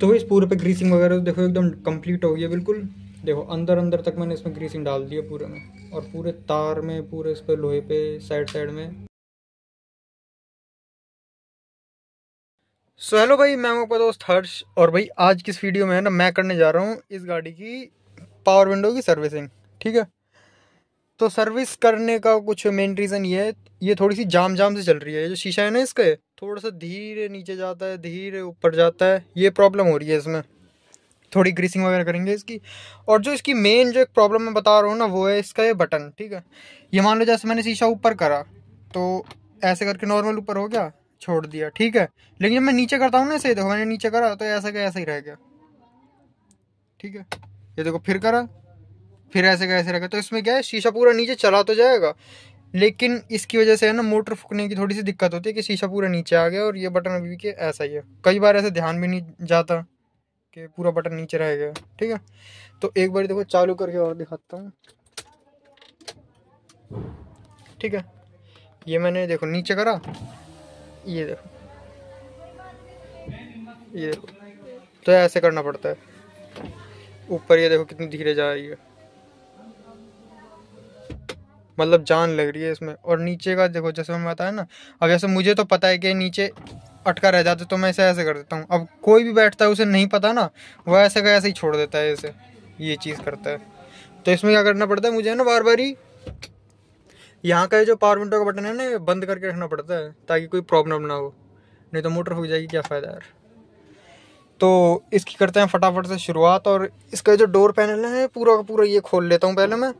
तो इस पूरे पे ग्रीसिंग वगैरह देखो एकदम कंप्लीट हो गया बिल्कुल। देखो अंदर अंदर तक मैंने इसमें ग्रीसिंग डाल दिया पूरे में। और पूरे तार में, पूरे इस पे लोहे पे साइड साइड में। सो हेलो भाई, मैं हूँ आपका दोस्त हर्ष। और भाई, आज की इस वीडियो में है ना, मैं करने जा रहा हूँ इस गाड़ी की पावर विंडो की सर्विसिंग ठीक है? तो सर्विस करने का कुछ मेन रीज़न ये है, ये थोड़ी सी जाम जाम से चल रही है। जो शीशा है ना इसके थोड़ा सा धीरे नीचे जाता है, धीरे ऊपर जाता है, ये प्रॉब्लम हो रही है इसमें। थोड़ी ग्रीसिंग वगैरह करेंगे इसकी। और जो इसकी मेन जो एक प्रॉब्लम मैं बता रहा हूँ ना, वो है इसका ये बटन ठीक है? ये मान लो जैसे मैंने शीशा ऊपर करा तो ऐसे करके नॉर्मल ऊपर हो गया, छोड़ दिया, ठीक है? लेकिन जब मैं नीचे करता हूँ ना ऐसे देखो मैंने नीचे करा तो ऐसा का ऐसा ही रह गया। ठीक है? ये देखो, फिर करा फिर ऐसे का ऐसे रह गया तो इसमें क्या है, शीशा पूरा नीचे चला तो जाएगा, लेकिन इसकी वजह से है ना मोटर फूकने की थोड़ी सी दिक्कत होती है कि शीशा पूरा नीचे आ गया और ये बटन अभी के ऐसा ही है। कई बार ऐसे ध्यान भी नहीं जाता कि पूरा बटन नीचे रह गया, ठीक है? तो एक बार देखो, चालू करके और दिखाता हूँ। ठीक है? ये मैंने देखो, नीचे करा। ये देखो। ये देखो। तो ऐसे करना पड़ता है। ऊपर ये देखो कितनी धीरे जा रही है। मतलब जान लग रही है इसमें। और नीचे का देखो, जैसे मैं बताया ना, अब जैसे मुझे तो पता है कि नीचे अटका रह जाता तो मैं इसे ऐसे कर देता हूँ। अब कोई भी बैठता है, उसे नहीं पता ना, वो ऐसे का ऐसे ही छोड़ देता है इसे ये चीज़ करता है। तो इसमें क्या करना पड़ता है, मुझे ना बार बार ही यहाँ का जो पावर विंडो का बटन है ना बंद करके रखना पड़ता है, ताकि कोई प्रॉब्लम ना हो। नहीं तो मोटर हो जाएगी, क्या फ़ायदा यार। तो इसकी करते हैं फटाफट से शुरुआत, और इसका जो डोर पैनल है, पूरा का पूरा ये खोल लेता हूँ पहले मैं।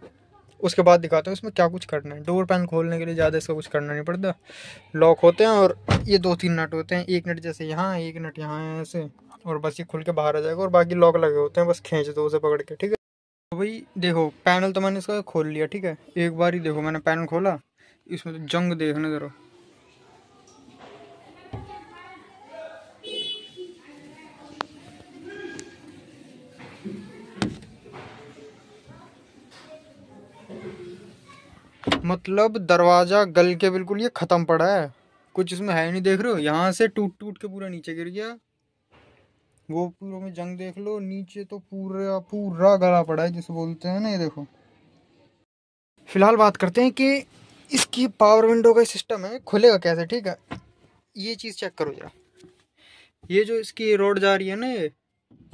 उसके बाद दिखाता हूँ इसमें क्या कुछ करना है। डोर पैन खोलने के लिए ज़्यादा इसका कुछ करना नहीं पड़ता। लॉक होते हैं और ये दो तीन नट होते हैं। एक नट जैसे यहाँ, एक नट यहाँ है ऐसे। और बस ये खुल के बाहर आ जाएगा और बाकी लॉक लगे होते हैं। बस खींच दो उसे पकड़ के, ठीक है? तो भाई देखो पैनल तो मैंने इसका खोल लिया, ठीक है? एक बार ही देखो मैंने पैनल खोला। इसमें तो जंग देखने ज़रा मतलब दरवाज़ा गल के बिल्कुल ये ख़त्म पड़ा है। कुछ इसमें है नहीं, देख रहे हो? यहाँ से टूट टूट के पूरा नीचे गिर गया। वो पूरा में जंग देख लो, नीचे तो पूरा पूरा गला पड़ा है, जिसे बोलते हैं ना, ये देखो। फ़िलहाल बात करते हैं कि इसकी पावर विंडो का सिस्टम है, खुलेगा कैसे, ठीक है? ये चीज़ चेक करो जरा। ये जो इसकी रोड जा रही है ना, ये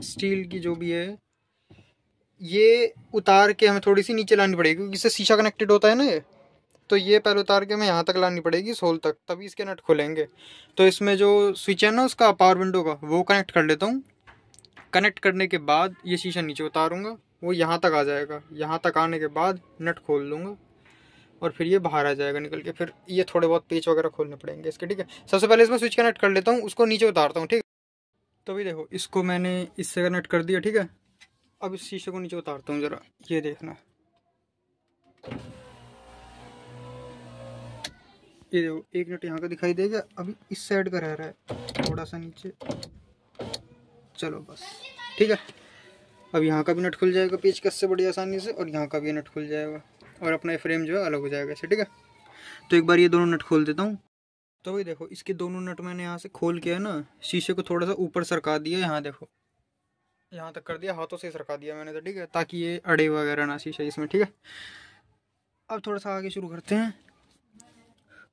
स्टील की जो भी है, ये उतार के हमें थोड़ी सी नीचे लानी पड़ेगी, क्योंकि इससे शीशा कनेक्टेड होता है ना ये। तो ये पहले उतार के हमें यहाँ तक लानी पड़ेगी, सोल तक, तभी इसके नट खुलेंगे। तो इसमें जो स्विच है ना, उसका पावर विंडो का, वो कनेक्ट कर लेता हूँ। कनेक्ट करने के बाद ये शीशा नीचे उतारूँगा, वो यहाँ तक आ जाएगा। यहाँ तक आने के बाद नट खोल लूँगा, और फिर ये बाहर आ जाएगा निकल के। फिर ये थोड़े बहुत पेच वगैरह खोलने पड़ेंगे इसके, ठीक है? सबसे पहले इसमें स्विच कनेक्ट कर लेता हूँ, उसको नीचे उतारता हूँ, ठीक है? तो भी देखो, इसको मैंने इससे कनेक्ट कर दिया, ठीक है? अब इस शीशे को नीचे उतारता हूँ ज़रा, ये देखना। ये देखो एक मिनट यहाँ का दिखाई देगा। अभी इस साइड का रह रहा है। थोड़ा सा नीचे। चलो बस। ठीक है। अब यहाँ का भी नट खुल जाएगा पेचकस से बड़ी आसानी से और यहाँ का भी नट खुल जाएगा और अपना फ्रेम जो है अलग हो जाएगा इसे ठीक है? तो एक बार ये दोनों नट खोल देता हूँ। तो भाई देखो, इसके दोनों नट मैंने यहाँ से खोल के है ना, शीशे को थोड़ा सा ऊपर सरका दिया यहाँ देखो। यहाँ तक कर दिया, हाथों से सरका दिया मैंने तो ठीक है? ताकि ये अड़े वगैरह ना शीशा इसमें, ठीक है? अब थोड़ा सा आगे शुरू करते हैं।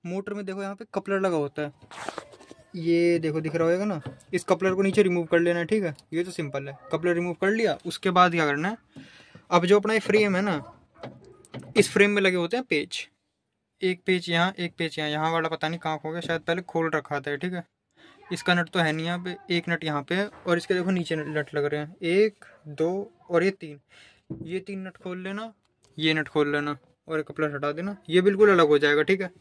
मोटर में देखो यहाँ पे कपलर लगा होता है। ये देखो दिख रहा होगा ना, इस कपलर को नीचे रिमूव कर लेना है, ठीक है? ये तो सिंपल है। कपलर रिमूव कर लिया, उसके बाद क्या करना है? अब जो अपना ये फ्रेम है ना, इस फ्रेम में लगे होते हैं पेज एक पेज यहाँ, एक पेज यहाँ। यहाँ वाला पता नहीं कहाँ हो गया, शायद पहले खोल रखा था, ठीक है? इसका नट तो है नहीं यहाँ पे, एक नट यहाँ पे है, और इसके देखो नीचे नट लग रहे हैं। एक, दो, और ये तीन। ये तीन नट खोल लेना, ये नट खोल लेना, और एक कपड़ा हटा देना। ये बिल्कुल अलग हो जाएगा, ठीक है?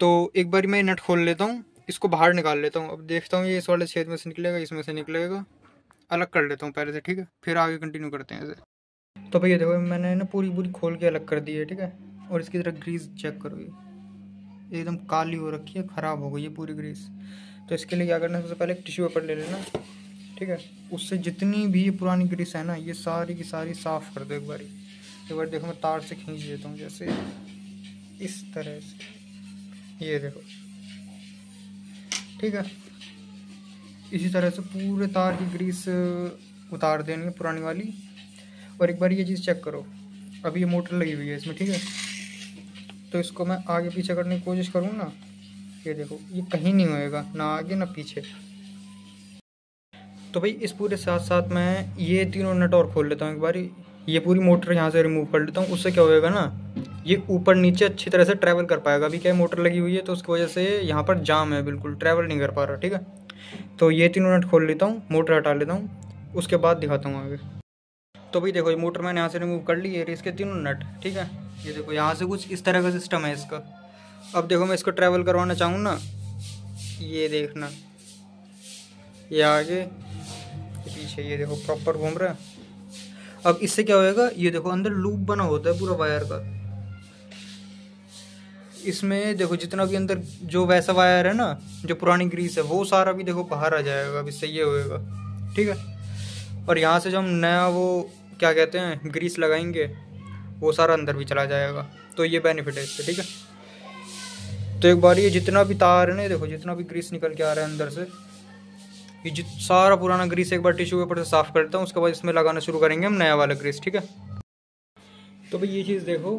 तो एक बार मैं नट खोल लेता हूँ, इसको बाहर निकाल लेता हूँ। अब देखता हूँ ये इस वाले छेद में से निकलेगा, इसमें से निकलेगा। अलग कर लेता हूँ पहले से, ठीक है? फिर आगे कंटिन्यू करते हैं ऐसे तो भैया देखो, मैंने ना पूरी पूरी खोल के अलग कर दी है, ठीक है? और इसकी तरह ग्रीस चेक करो ये। एकदम काली हो रखी है, ख़राब हो गई है पूरी ग्रीस तो इसके लिए क्या करना है, सबसे पहले टिश्यू पेपर ले लेना, ठीक है? उससे जितनी भी पुरानी ग्रीस है ना, ये सारी की सारी साफ़ कर दो एक बार। एक बार देखो, मैं तार से खींच देता हूँ जैसे इस तरह से। ये देखो। ठीक है? इसी तरह से पूरे तार की ग्रीस उतार देनी है पुरानी वाली। और एक बार ये चीज़ चेक करो। अभी ये मोटर लगी हुई है इसमें, ठीक है? तो इसको मैं आगे पीछे करने की कोशिश करूँ ना, ये देखो, ये कहीं नहीं होएगा, ना आगे, ना पीछे। तो भाई, इस पूरे साथ साथ मैं ये तीनों नट और खोल लेता हूँ एक बार। ये पूरी मोटर यहाँ से रिमूव कर लेता हूँ, उससे क्या होएगा ना? ये ऊपर नीचे अच्छी तरह से ट्रैवल कर पाएगा। अभी क्या है, मोटर लगी हुई है तो उसकी वजह से यहाँ पर जाम है बिल्कुल ट्रैवल नहीं कर पा रहा, ठीक है? तो ये तीनों नट खोल लेता हूँ, मोटर हटा लेता हूँ, उसके बाद दिखाता हूँ आगे। तो भाई देखो, ये मोटर मैंने यहाँ से रिमूव कर ली है इसके तीनों नट ठीक है? ये देखो, यहाँ से कुछ इस तरह का सिस्टम है इसका। अब देखो, मैं इसको ट्रैवल करवाना चाहूँ ना, ये देखना, ये आगे, ये पीछे, ये देखो प्रॉपर घूम रहा है। अब इससे क्या होएगा, ये देखो, अंदर लूप बना होता है पूरा वायर का। इसमें देखो जितना भी अंदर जो वैसा वायर है ना, जो पुरानी ग्रीस है, वो सारा भी देखो बाहर आ जाएगा इससे ये होएगा। ठीक है? और यहाँ से जो हम नया वो, क्या कहते हैं, ग्रीस लगाएँगे, वो सारा अंदर भी चला जाएगा। तो ये बेनिफिट है इससे, ठीक है? तो एक बार ये जितना भी तार है ना देखो, जितना भी ग्रीस निकल के आ रहा है अंदर से, ये जित, सारा पुराना ग्रीस एक बार टिश्यू पेपर से साफ़ करता हूँ, उसके बाद इसमें लगाना शुरू करेंगे हम नया वाला ग्रीस, ठीक है? तो भाई ये चीज़ देखो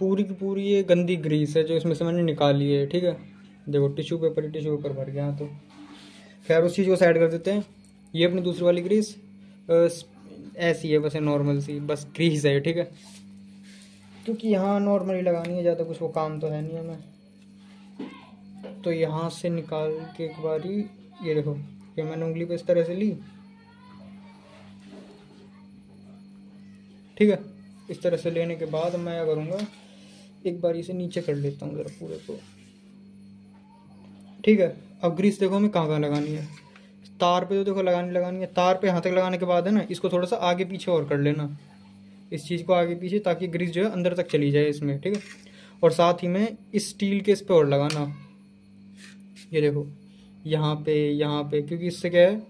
पूरी की पूरी ये गंदी ग्रीस है, जो इसमें से मैंने निकाली है, ठीक है? देखो टिश्यू पेपर टिश्यू पेपर भर गया तो। खैर, उस चीज़ को साइड कर देते हैं। ये अपनी दूसरी वाली ग्रीस ऐसी है, बस नॉर्मल सी, बस ग्रीस है ठीक है? क्योंकि यहाँ नॉर्मली लगानी है, ज़्यादा कुछ वो काम तो है नहीं हमें। तो यहाँ से निकाल के एक बार, ये देखो, ये मैंने उंगली पे इस तरह से ली। ठीक है? इस तरह से लेने के बाद मैं करूँगा? एक बार इसे नीचे कर लेता हूँ ज़रा पूरे को। ठीक है, अब ग्रीस देखो हमें कहाँ कहाँ लगानी है। तार पे तो देखो लगानी लगानी है। तार पे यहाँ तक लगाने के बाद है ना, इसको थोड़ा सा आगे पीछे और कर लेना। इस चीज़ को आगे पीछे ताकि ग्रीस जो है अंदर तक चली जाए इसमें, ठीक है। और साथ ही में इस स्टील के इस पर और लगाना। ये देखो, यहाँ पे यहाँ पे, क्योंकि इससे क्या है,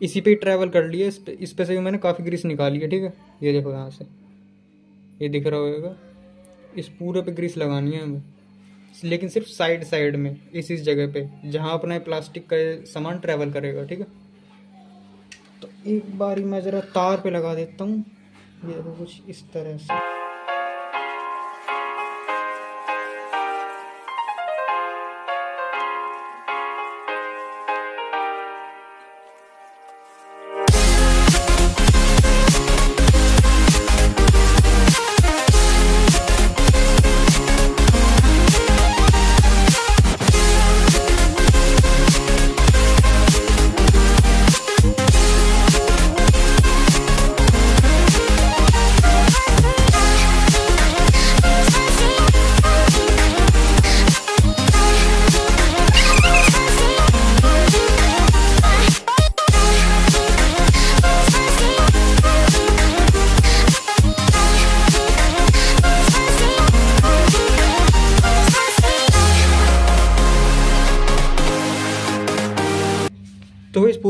इसी पे ही ट्रैवल कर लिया, इस पे इस पे से भी मैंने काफ़ी ग्रीस निकाली है, ठीक है। ये देखो यहाँ से। ये दिख रहा होगा। इस पूरे पे ग्रीस लगानी है हमें लेकिन सिर्फ़ साइड साइड में, इस इस जगह पे, जहाँ अपना प्लास्टिक का सामान ट्रेवल करेगा, ठीक है? तो एक बार मैं ज़रा तार पे लगा देता हूँ। ये देखो कुछ इस तरह से।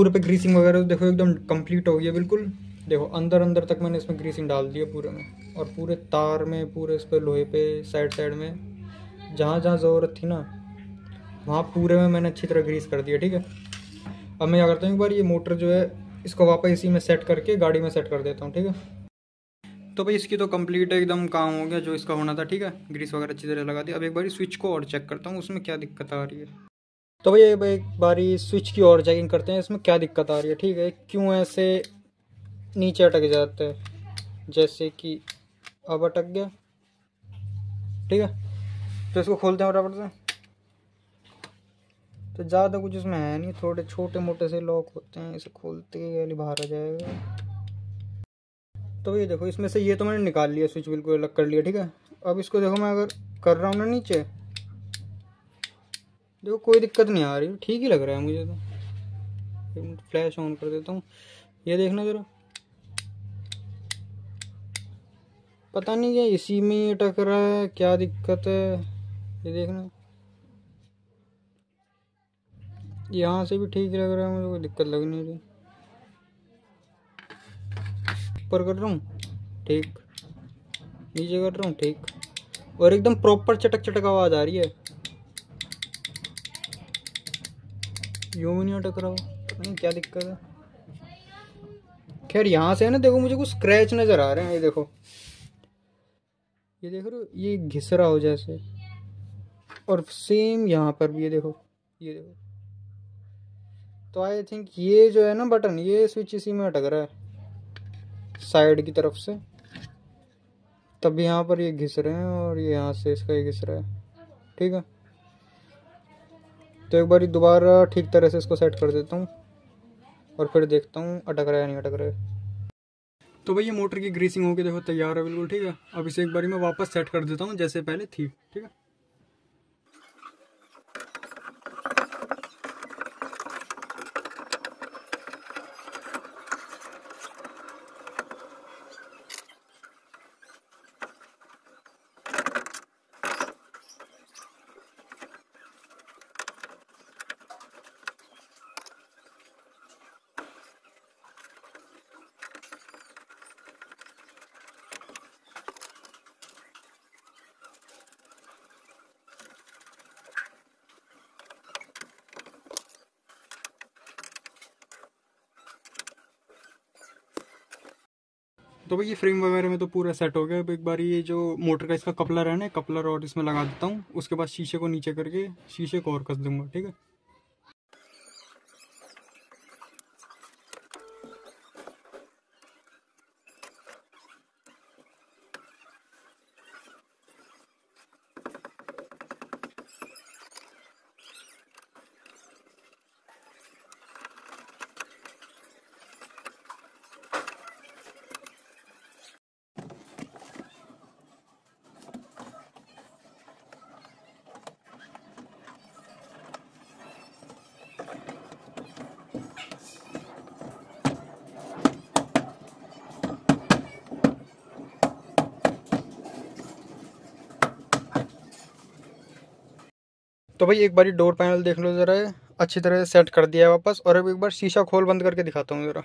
पूरे पे ग्रीसिंग वगैरह तो देखो एकदम कंप्लीट हो है, बिल्कुल। देखो अंदर अंदर तक मैंने इसमें ग्रीसिंग डाल दिया पूरे में। और पूरे तार में, पूरे इस पर लोहे पे साइड साइड में, जहाँ जहाँ ज़रूरत थी ना, वहाँ पूरे में मैंने अच्छी तरह ग्रीस कर दिया, ठीक है? अब मैं क्या करता हूँ, एक बार ये मोटर जो है, इसको वापस इसी में सेट करके गाड़ी में सेट कर देता हूँ, ठीक है? तो भाई, इसकी तो कंप्लीट एकदम काम हो गया, जो इसका होना था, ठीक है? ग्रीस वगैरह अच्छी तरह लगा दी अब एक बार स्विच को और चेक करता हूँ, उसमें क्या दिक्कत आ रही है? तो भाई एक बारी स्विच की और चेकिंग करते हैं, इसमें क्या दिक्कत आ रही है? ठीक है, क्यों ऐसे नीचे अटक जाते हैं? जैसे कि अब अटक गया। ठीक है तो इसको खोलते हैं बराबर से। तो ज़्यादा कुछ इसमें है नहीं, थोड़े छोटे मोटे से लॉक होते हैं, इसे खोलते ही बाहर आ जाएगा। तो ये देखो, इसमें से ये तो मैंने निकाल लिया, स्विच बिल्कुल अलग कर लिया, ठीक है। अब इसको देखो, मैं अगर कर रहा हूँ ना नीचे देखो, कोई दिक्कत नहीं आ रही। ठीक ही लग रहा है मुझे तो। फ्लैश ऑन कर देता हूँ। ये देखना ज़रा। पता नहीं क्या इसी में ही अटक रहा है, क्या दिक्कत है। ये देखना। यहाँ से भी ठीक लग रहा है मुझे, कोई दिक्कत लग नहीं रही। ऊपर कर रहा हूँ। ठीक। नीचे कर रहा हूँ, ठीक। और एकदम प्रॉपर चटक चटक आवाज़ आ रही है। यूँ भी नहीं अटक रहा हम्म, क्या दिक्कत है। खैर यहाँ से है ना देखो मुझे कुछ स्क्रैच नज़र आ रहे हैं ये देखो। ये देख रहे हो ये घिस रहा हो जैसे। और सेम यहाँ पर भी ये देखो ये देखो। तो आई थिंक ये जो है ना बटन ये स्विच इसी में अटक रहा है साइड की तरफ़ से। तब यहाँ पर ये घिस रहे हैं और ये यहाँ से इसका ये घिस रहा है। ठीक है? तो एक बार दोबारा ठीक तरह से इसको सेट कर देता हूँ और फिर देखता हूँ अटक रहा है नहीं अटक रहा है। तो भाई ये मोटर की ग्रीसिंग होकर देखो तैयार है, बिल्कुल ठीक है। अब इसे एक बार मैं वापस सेट कर देता हूँ, जैसे पहले थी, ठीक है? तो भाई ये फ्रेम वगैरह में तो पूरा सेट हो गया। अब एक बार ये जो मोटर का इसका कपलर है ना, कपलर और इसमें लगा देता हूँ। उसके बाद शीशे को नीचे करके शीशे को और कस दूँगा, ठीक है? तो भाई एक बार डोर पैनल देख लो ज़रा, अच्छी तरह से सेट कर दिया है वापस, और अब एक बार शीशा खोल बंद करके दिखाता हूँ ज़रा।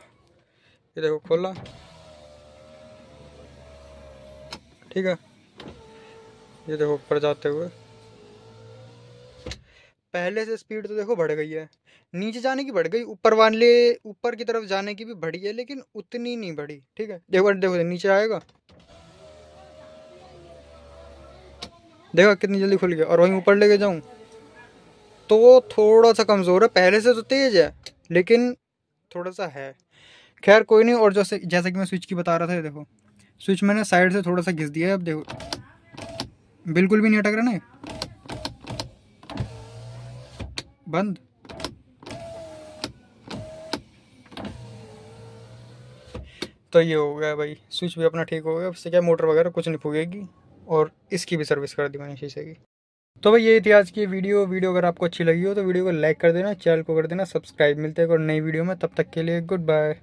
ये देखो, खोला। ठीक है। ये देखो, ऊपर जाते हुए। पहले से स्पीड तो देखो बढ़ गई है। नीचे जाने की बढ़ गई, ऊपर वाले, ऊपर की तरफ़ जाने की भी बढ़ी है, लेकिन उतनी नहीं बढ़ी। ठीक है देखो देखो, नीचे आएगा। देखो कितनी जल्दी खुल गया, और वहीं ऊपर लेके जाऊँ। तो वो थोड़ा सा कमज़ोर है, पहले से तो तेज़ है, लेकिन थोड़ा सा है। खैर, कोई नहीं, और जैसे जैसे कि मैं स्विच की बता रहा था देखो, स्विच मैंने साइड से थोड़ा सा घिस दिया है, अब देखो। बिल्कुल भी नहीं अटक रहा ना बंद। तो ये हो गया भाई, स्विच भी अपना ठीक हो गया उससे क्या मोटर वगैरह कुछ नहीं फूगेगी, और इसकी भी सर्विस कर दी मैंने शीशे की। तो भाई, ये इतिहास की वीडियो। वीडियो अगर आपको अच्छी लगी हो तो वीडियो को लाइक कर देना, चैनल को कर देना, सब्सक्राइब मिलते हैं और नई वीडियो में। तब तक के लिए गुड बाय।